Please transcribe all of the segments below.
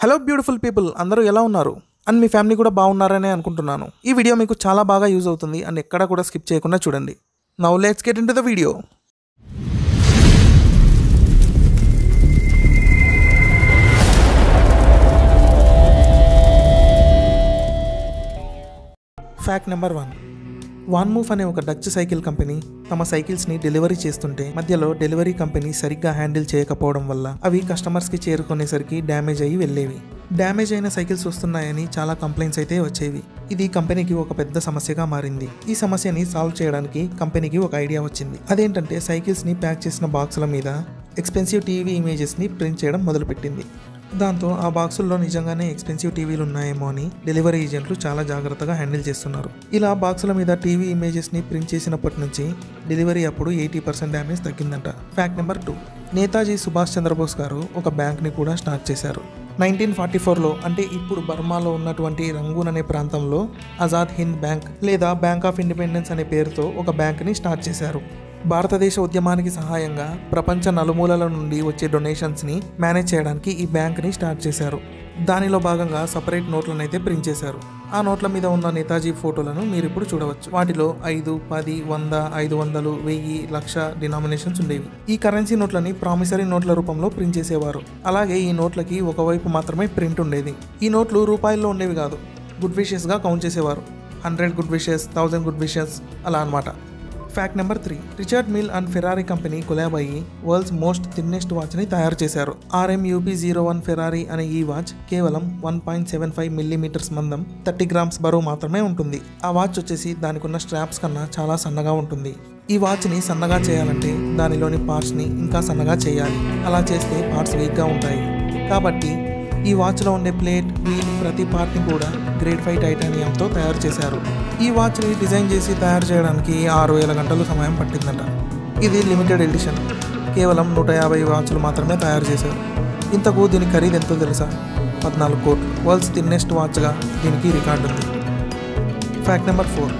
Hello beautiful people అందరూ ఎలా ఉన్నారు? అండ్ మీ ఫ్యామిలీ కూడా బాగున్నారనే అనుకుంటున్నాను. ఈ వీడియో మీకు చాలా బాగా యూజ్ అవుతుంది అండ్ ఎక్కడా కూడా స్కిప్ చేయకుండా చూడండి. Now let's get into the video fact number one VanMoof అనే ఒక డచ్ సైకిల్ కంపెనీ తమ సైకిల్స్ని డెలివరీ చేస్తుంటే మధ్యలో డెలివరీ కంపెనీ సరిగ్గా హ్యాండిల్ చేయకపోవడం వల్ల అవి కస్టమర్స్కి చేరుకునేసరికి డ్యామేజ్ అయ్యి వెళ్ళేవి. డ్యామేజ్ అయిన సైకిల్స్ వస్తున్నాయని చాలా కంప్లైంట్స్ అయితే వచ్చేవి. ఇది కంపెనీకి ఒక పెద్ద సమస్యగా మారింది. ఈ సమస్యని సాల్వ్ చేయడానికి కంపెనీకి ఒక ఐడియా వచ్చింది. అదేంటంటే సైకిల్స్ని ప్యాక్ చేసిన బాక్సుల మీద ఎక్స్పెన్సివ్ టీవీ ఇమేజెస్ని ప్రింట్ చేయడం మొదలుపెట్టింది. దాంతో ఆ బాక్సుల్లో నిజంగానే ఎక్స్పెన్సివ్ టీవీలు ఉన్నాయేమో అని డెలివరీ ఏజెంట్లు చాలా జాగ్రత్తగా హ్యాండిల్ చేస్తున్నారు. ఇలా బాక్సుల మీద టీవీ ఇమేజెస్ని ప్రింట్ చేసినప్పటి నుంచి డెలివరీ అప్పుడు ఎయిటీ పర్సెంట్ డ్యామేజ్ తగ్గిందంట. Fact number two. Netaji Subhash Chandrabose గారు ఒక బ్యాంక్ని కూడా స్టార్ట్ చేశారు. నైన్టీన్ ఫార్టీ ఫోర్లో అంటే ఇప్పుడు బర్మాలో ఉన్నటువంటి రంగూన్ అనే ప్రాంతంలో ఆజాద్ హింద్ బ్యాంక్ లేదా బ్యాంక్ ఆఫ్ ఇండిపెండెన్స్ అనే పేరుతో ఒక బ్యాంక్ని స్టార్ట్ చేశారు. భారతదేశ ఉద్యమానికి సహాయంగా ప్రపంచ నలుమూలల నుండి వచ్చే డొనేషన్స్ని మేనేజ్ చేయడానికి ఈ బ్యాంక్ని స్టార్ట్ చేశారు. దానిలో భాగంగా సపరేట్ నోట్లను అయితే ప్రింట్ చేశారు. ఆ నోట్ల మీద ఉన్న నేతాజీ ఫోటోలను మీరు ఇప్పుడు చూడవచ్చు. వాటిలో ఐదు పది వంద ఐదు వందలు వెయ్యి లక్ష డినామినేషన్స్ ఉండేవి. ఈ కరెన్సీ నోట్లని ప్రామిసరీ నోట్ల రూపంలో ప్రింట్ చేసేవారు. అలాగే ఈ నోట్లకి ఒకవైపు మాత్రమే ప్రింట్ ఉండేది. ఈ నోట్లు రూపాయల్లో ఉండేవి కాదు. గుడ్ విషెస్గా కౌంట్ చేసేవారు. Hundred good wishes thousand good wishes అలా అనమాట fact number three Richard Mille and Ferrari company collab అయ్యి వరల్డ్స్ మోస్ట్ థిన్నెస్ట్ వాచ్ని తయారు చేశారు. RM UP zero one Ferrari అనే ఈ వాచ్ కేవలం one point seven five millimeters మందం థర్టీ గ్రామ్స్ బరువు మాత్రమే ఉంటుంది. ఆ వాచ్ వచ్చేసి దానికున్న స్ట్రాప్స్ కన్నా చాలా సన్నగా ఉంటుంది. ఈ వాచ్ని సన్నగా చేయాలంటే దానిలోని పార్ట్స్ని ఇంకా సన్నగా చేయాలి. అలా చేస్తే పార్ట్స్ వీక్గా ఉంటాయి. కాబట్టి ఈ వాచ్లో ఉండే ప్లేట్ వీల్ ప్రతి పార్ట్ని కూడా గ్రేడ్ ఫైవ్ టైటానియంతో తయారు చేశారు. ఈ వాచ్ని డిజైన్ చేసి తయారు చేయడానికి ఆరు వేల గంటలు సమయం పట్టిందట. ఇది లిమిటెడ్ ఎడిషన్. కేవలం నూట యాభై వాచ్లు మాత్రమే తయారు చేశారు. ఇంతకు దీని ఖరీదు ఎంతో తెలుసా? పద్నాలుగు కోట్లు. వరల్డ్స్ థిన్నెస్ట్ వాచ్గా దీనికి రికార్డు ఉంది. Fact number four.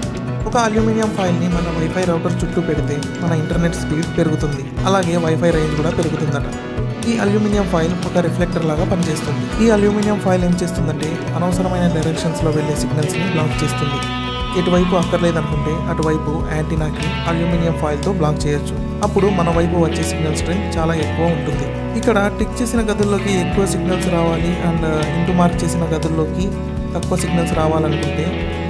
ఒక అల్యూమినియం ఫైల్ని మన వైఫై రౌటర్ చుట్టూ పెడితే మన ఇంటర్నెట్ స్పీడ్ పెరుగుతుంది. అలాగే వైఫై రేంజ్ కూడా పెరుగుతుందట. ఈ అల్యూమినియం ఫైల్ ఒక రిఫ్లెక్టర్ లాగా పనిచేస్తుంది. ఈ అల్యూమినియం ఫైల్ ఏం చేస్తుందంటే అనవసరమైన డైరెక్షన్స్లో వెళ్ళే సిగ్నల్స్ని బ్లాక్ చేస్తుంది. ఎటువైపు అక్కర్లేదనుకుంటే అటువైపు యాంటీనాకి అల్యూమినియం ఫాయిల్తో బ్లాక్ చేయొచ్చు. అప్పుడు మన వైపు వచ్చే సిగ్నల్ స్ట్రెంగ్ చాలా ఎక్కువ ఉంటుంది. ఇక్కడ టిక్ చేసిన గదుల్లోకి ఎక్కువ సిగ్నల్స్ రావాలి అండ్ ఇంటూ uh, మార్క్ చేసిన గదుల్లోకి తక్కువ సిగ్నల్స్ రావాలనుకుంటే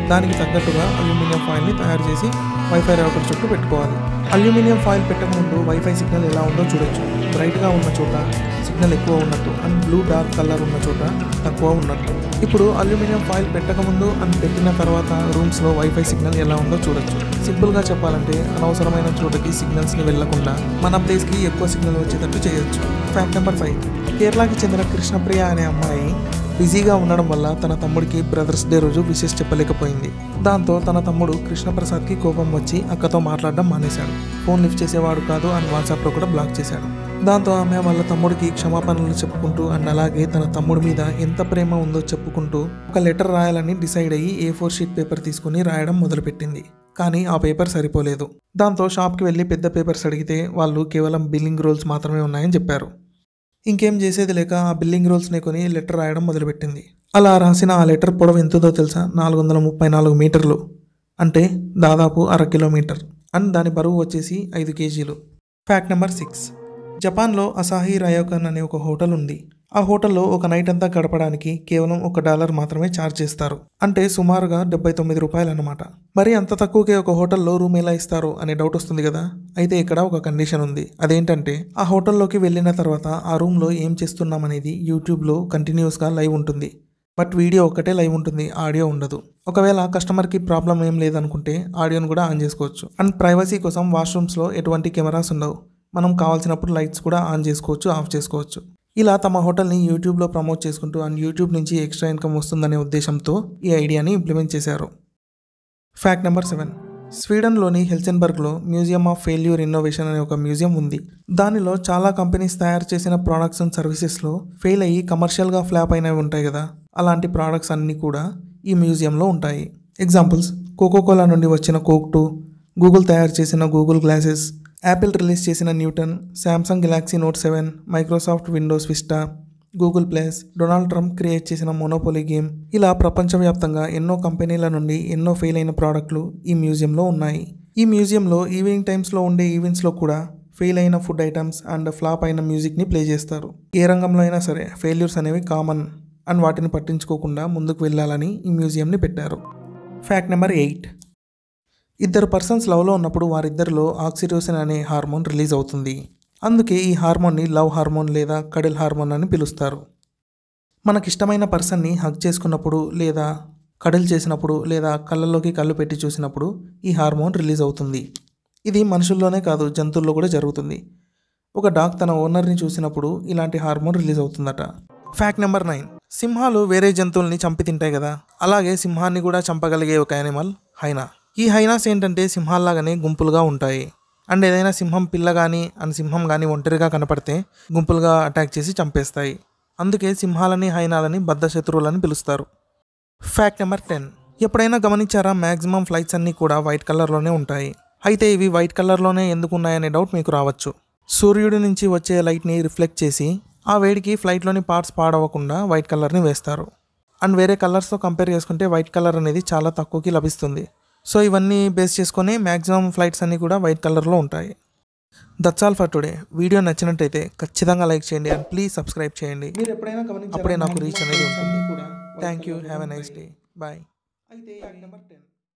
దానికి తగ్గట్టుగా అల్యూమినియం ఫాయిల్ని తయారు చేసి వైఫై రౌటర్ చుట్టూ పెట్టుకోవాలి. అల్యూమినియం ఫాయిల్ పెట్టకముందు వైఫై సిగ్నల్ ఎలా ఉందో చూడొచ్చు. బ్రైట్గా ఉన్న చోట సిగ్నల్ ఎక్కువ ఉన్నట్టు అండ్ బ్లూ డార్క్ కలర్ ఉన్న చోట తక్కువ ఉన్నట్టు. ఇప్పుడు అల్యూమినియం ఫాయిల్ పెట్టకముందు అండ్ పెట్టిన తర్వాత రూమ్స్లో వైఫై సిగ్నల్ ఎలా ఉందో చూడొచ్చు. సింపుల్గా చెప్పాలంటే అనవసరమైన చోటకి సిగ్నల్స్ని వెళ్ళకుండా మన ప్లేస్కి ఎక్కువ సిగ్నల్ వచ్చేటట్టు చేయొచ్చు. ఫ్యాక్ట్ నెంబర్ ఫైవ్ కేరళకి చెందిన కృష్ణప్రియ అనే అమ్మాయి బిజీగా ఉండడం వల్ల తన తమ్ముడికి బ్రదర్స్ డే రోజు విషెస్ చెప్పలేకపోయింది. దాంతో తన తమ్ముడు కృష్ణప్రసాద్కి కోపం వచ్చి అక్కతో మాట్లాడడం మానేశాడు. ఫోన్ లిఫ్ట్ చేసేవాడు కాదు అని వాట్సాప్లో కూడా బ్లాక్ చేశాడు. దాంతో ఆమె వాళ్ళ తమ్ముడికి క్షమాపణలు చెప్పుకుంటూ అండ్ అలాగే తన తమ్ముడి మీద ఎంత ప్రేమ ఉందో చెప్పుకుంటూ ఒక లెటర్ రాయాలని డిసైడ్ అయ్యి ఏ ఫోర్ షీట్ పేపర్ తీసుకుని రాయడం మొదలుపెట్టింది. కానీ ఆ పేపర్ సరిపోలేదు. దాంతో షాప్కి వెళ్ళి పెద్ద పేపర్స్ అడిగితే వాళ్ళు కేవలం బిల్లింగ్ రోల్స్ మాత్రమే ఉన్నాయని చెప్పారు. ఇంకేం చేసేది లేక ఆ బిల్లింగ్ రూల్స్ని కొని లెటర్ రాయడం మొదలుపెట్టింది. అలా రాసిన ఆ లెటర్ పొడవు ఎంతుందో తెలుసా? నాలుగు వందల ముప్పై నాలుగు మీటర్లు. అంటే దాదాపు అర కిలోమీటర్. అండ్ దాని బరువు వచ్చేసి ఐదు కేజీలు. ఫ్యాక్ట్ నెంబర్ సిక్స్ జపాన్లో అసాహి రయోకన్ అనే ఒక హోటల్ ఉంది. ఆ హోటల్లో ఒక నైట్ అంతా గడపడానికి కేవలం ఒక డాలర్ మాత్రమే ఛార్జ్ చేస్తారు. అంటే సుమారుగా డెబ్బై తొమ్మిది రూపాయలు అనమాట మరి అంత తక్కువకే ఒక హోటల్లో రూమ్ ఎలా ఇస్తారు? అనే డౌట్ వస్తుంది కదా? అయితే ఇక్కడ ఒక కండిషన్ ఉంది. అదేంటంటే ఆ హోటల్లోకి వెళ్ళిన తర్వాత ఆ రూమ్లో ఏం చేస్తున్నామనేది యూట్యూబ్లో కంటిన్యూస్గా లైవ్ ఉంటుంది. బట్ వీడియో ఒక్కటే లైవ్ ఉంటుంది ఆడియో ఉండదు. ఒకవేళ కస్టమర్కి ప్రాబ్లం ఏం లేదనుకుంటే ఆడియోను కూడా ఆన్ చేసుకోవచ్చు. అండ్ ప్రైవసీ కోసం వాష్రూమ్స్లో ఎటువంటి కెమెరాస్ ఉండవు. మనం కావాల్సినప్పుడు లైట్స్ కూడా ఆన్ చేసుకోవచ్చు ఆఫ్ చేసుకోవచ్చు. ఇలా తమ హోటల్ని యూట్యూబ్లో ప్రమోట్ చేసుకుంటూ అండ్ యూట్యూబ్ నుంచి ఎక్స్ట్రా ఇన్కమ్ వస్తుందనే ఉద్దేశంతో ఈ ఐడియాని ఇంప్లిమెంట్ చేశారు. Fact number seven. స్వీడన్లోని హెల్సెన్బర్గ్లో మ్యూజియం ఆఫ్ ఫెయిల్యూర్ ఇన్నోవేషన్ అనే ఒక మ్యూజియం ఉంది. దానిలో చాలా కంపెనీస్ తయారు చేసిన ప్రోడక్ట్స్ అండ్ సర్వీసెస్లో ఫెయిల్ అయ్యి కమర్షియల్గా ఫ్లాప్ అయినవి ఉంటాయి కదా అలాంటి ప్రోడక్ట్స్ అన్నీ కూడా ఈ మ్యూజియంలో ఉంటాయి. ఎగ్జాంపుల్స్ కోకోకోలా నుండి వచ్చిన కోక్ టూ గూగుల్ తయారు చేసిన గూగుల్ గ్లాసెస్ యాపిల్ రిలీజ్ చేసిన Newton Samsung Galaxy Note seven Microsoft Windows Vista Google plus Donald Trump create చేసిన మోనోపోలీ గేమ్ ఇలా ప్రపంచవ్యాప్తంగా ఎన్నో కంపెనీల నుండి ఎన్నో ఫెయిల్ అయిన ప్రోడక్ట్లు ఈ మ్యూజియంలో ఉన్నాయి. ఈ మ్యూజియంలో ఈవినింగ్ టైమ్స్లో ఉండే ఈవెంట్స్లో కూడా ఫెయిల్ అయిన ఫుడ్ ఐటమ్స్ అండ్ ఫ్లాప్ అయిన మ్యూజిక్ని ప్లే చేస్తారు. ఏ రంగంలో అయినా సరే ఫెయిల్యూర్స్ అనేవి కామన్ అండ్ వాటిని పట్టించుకోకుండా ముందుకు వెళ్ళాలని ఈ మ్యూజియంని పెట్టారు. ఫ్యాక్ట్ నెంబర్ ఎయిట్ ఇద్దరు పర్సన్స్ లవ్లో ఉన్నప్పుడు వారిద్దరిలో ఆక్సిటోసిన్ అనే హార్మోన్ రిలీజ్ అవుతుంది. అందుకే ఈ హార్మోన్ని లవ్ హార్మోన్ లేదా కడిల్ హార్మోన్ అని పిలుస్తారు. మనకిష్టమైన పర్సన్ని హగ్ చేసుకున్నప్పుడు లేదా కడిల్ చేసినప్పుడు లేదా కళ్ళల్లోకి కళ్ళు పెట్టి చూసినప్పుడు ఈ హార్మోన్ రిలీజ్ అవుతుంది. ఇది మనుషుల్లోనే కాదు జంతువుల్లో కూడా జరుగుతుంది. ఒక డాగ్ తన ఓనర్ని చూసినప్పుడు ఇలాంటి hormone release అవుతుందట. Fact number nine. సింహాలు వేరే జంతువుల్ని చంపి తింటాయి కదా. అలాగే సింహాన్ని కూడా చంపగలిగే ఒక యానిమల్ హైనా. ఈ హైనాస్ ఏంటంటే సింహాల్లాగానే గుంపులుగా ఉంటాయి. అండ్ ఏదైనా సింహం పిల్ల కానీ అండ్ సింహం కానీ ఒంటరిగా కనపడితే గుంపులుగా అటాక్ చేసి చంపేస్తాయి. అందుకే సింహాలని హైనాలని బద్ధ శత్రువులని పిలుస్తారు. ఫ్యాక్ట్ నెంబర్ టెన్ ఎప్పుడైనా గమనించారా మ్యాక్సిమం ఫ్లైట్స్ అన్నీ కూడా వైట్ కలర్లోనే ఉంటాయి. అయితే ఇవి వైట్ కలర్లోనే ఎందుకు ఉన్నాయనే డౌట్ మీకు రావచ్చు. సూర్యుడి నుంచి వచ్చే లైట్ని రిఫ్లెక్ట్ చేసి ఆ వేడికి ఫ్లైట్లోని పార్ట్స్ పాడవకుండా వైట్ కలర్ని వేస్తారు. అండ్ వేరే కలర్స్తో కంపేర్ చేసుకుంటే వైట్ కలర్ అనేది చాలా తక్కువకి లభిస్తుంది. సో ఇవన్నీ బేస్ చేసుకొని మ్యాక్సిమం ఫ్లైట్స్ అన్నీ కూడా వైట్ కలర్లో ఉంటాయి. That's all for today video నచ్చినట్టయితే ఖచ్చితంగా లైక్ చేయండి అండ్ ప్లీజ్ సబ్స్క్రైబ్ చేయండి. మీరు ఎప్పుడైనా? అప్పుడే నాకు రీచ్ అనేది ఉంటుంది. కూడా thank you have a nice day bye అయితే నెంబర్ టెన్.